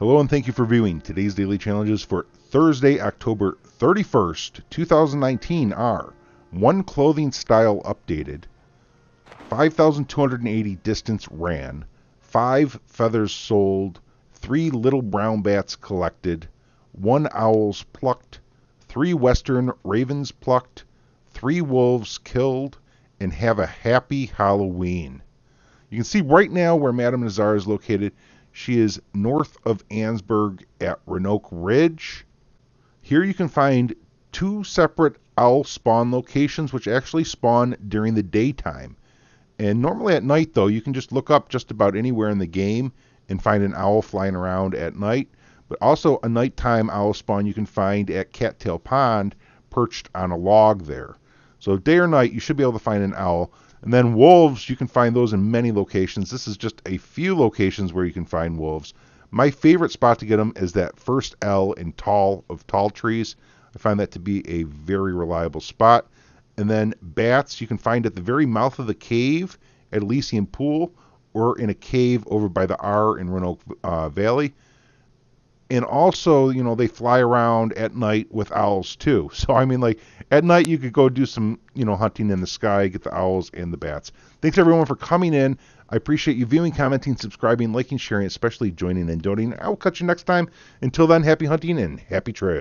Hello and thank you for viewing. Today's daily challenges for Thursday, October 31st, 2019 are 1 clothing style updated, 5,280 distance ran, 5 feathers sold, 3 little brown bats collected, 1 owls plucked, 3 western ravens plucked, 3 wolves killed, and have a happy Halloween. You can see right now where Madam Nazar is located. She is north of Annesburg at Roanoke Ridge. Here you can find two separate owl spawn locations, which actually spawn during the daytime. And normally at night, though, you can just look up just about anywhere in the game and find an owl flying around at night. But also a nighttime owl spawn you can find at Cattail Pond perched on a log there. So day or night, you should be able to find an owl. And then wolves, you can find those in many locations. This is just a few locations where you can find wolves. My favorite spot to get them is that first L in tall of tall trees. I find that to be a very reliable spot. And then bats you can find at the very mouth of the cave at Elysian Pool or in a cave over by the R in Roanoke uh, Valley and also you know they fly around at night with owls too. So i mean like at night you could go do some you know hunting in the sky get the owls and the bats. Thanks everyone for coming in. I appreciate you viewing commenting subscribing liking sharing especially joining and donating. I will catch you next time. Until then happy hunting and happy trails